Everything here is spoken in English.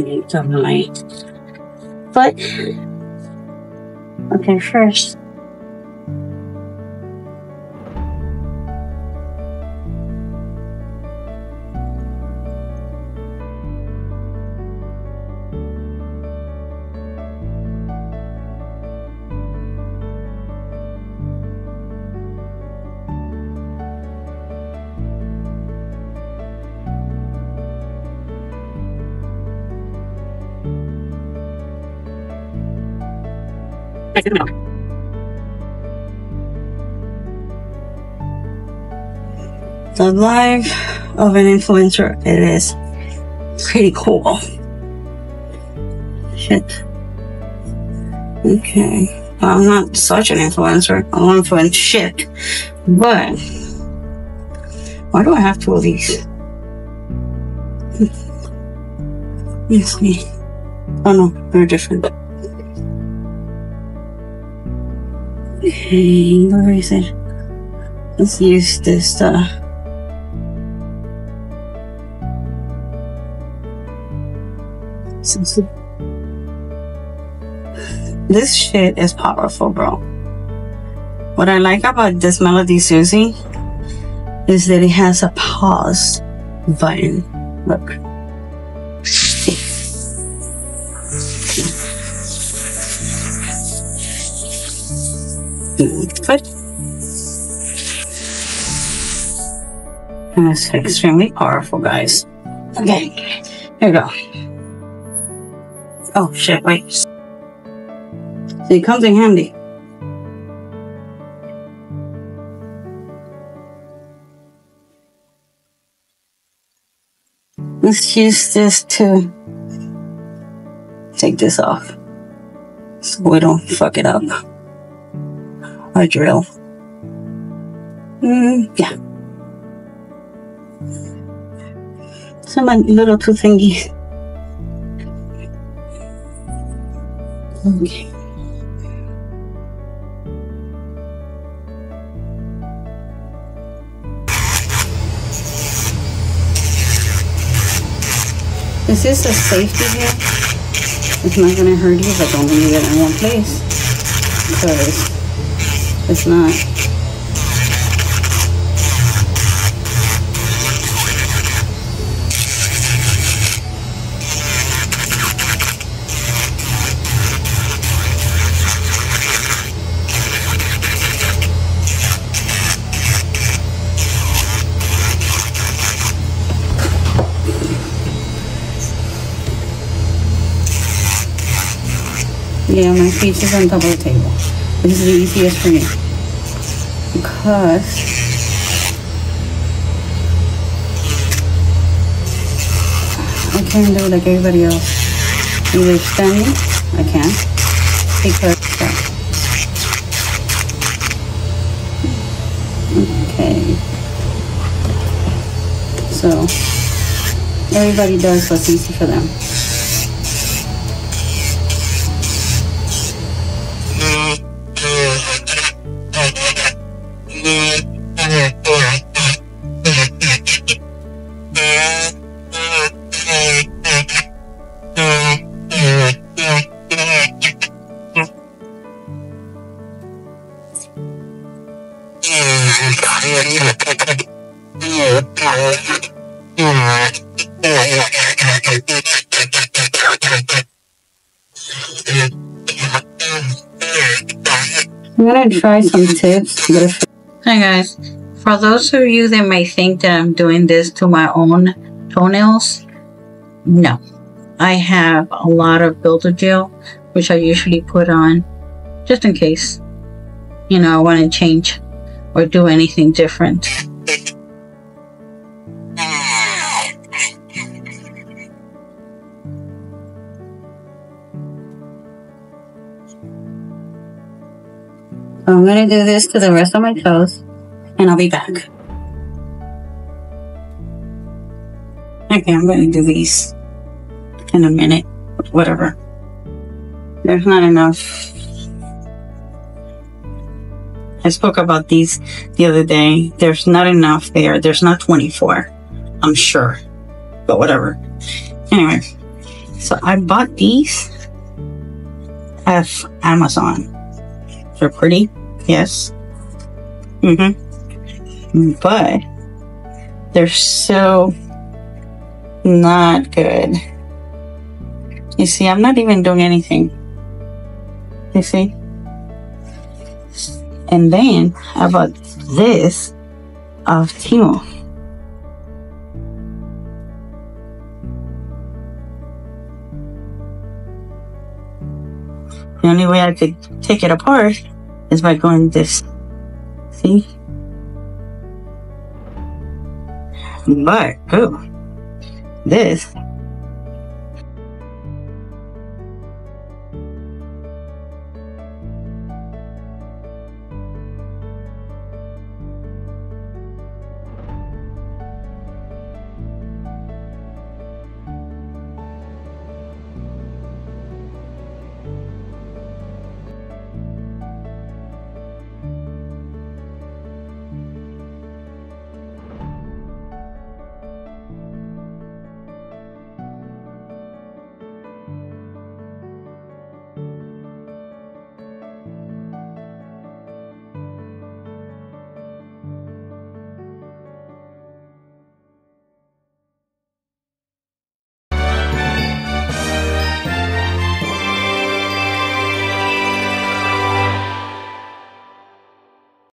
need some. But okay, first. The life of an influencer, it is pretty cool. Shit. Okay. I'm not such an influencer. I'm not influence shit. But why do I have two of these? Hmm. Yes, me. Oh no, they're different. Where is it? Let's use this uh This shit is powerful, bro. What I like about this Melody Susie is that it has a pause button. Look. Good. It's extremely powerful, guys. Okay, here we go. Oh shit, wait. See, it comes in handy. Let's use this to take this off so we don't fuck it up. Drill. Mm, yeah. Some little two thingies. Okay. This is a safety here. It's not gonna hurt you, but don't leave it in one place. Because it's not Yeah, my feet is on top of the table. This is the easiest for me. Because I can't do like everybody else. Either standing, I can't. Because Okay. So everybody does what's easy for them. I'm gonna try some tips. Hi guys, for those of you that may think that I'm doing this to my own toenails, no. I have a lot of Builder Gel, which I usually put on just in case, you know, I want to change or do anything different. I'm to do this to the rest of my toes and I'll be back. Okay, I'm to do these in a minute, whatever. There's not enough. I spoke about these the other day. There's not enough there. There's not 24. I'm sure. But whatever. Anyway, So I bought these at Amazon. They're pretty, yes. Mm-hmm. But they're so not good. You see, I'm not even doing anything. You see? And then I bought this of Temu. The only way I could take it apart is by going this. See? But, oh, this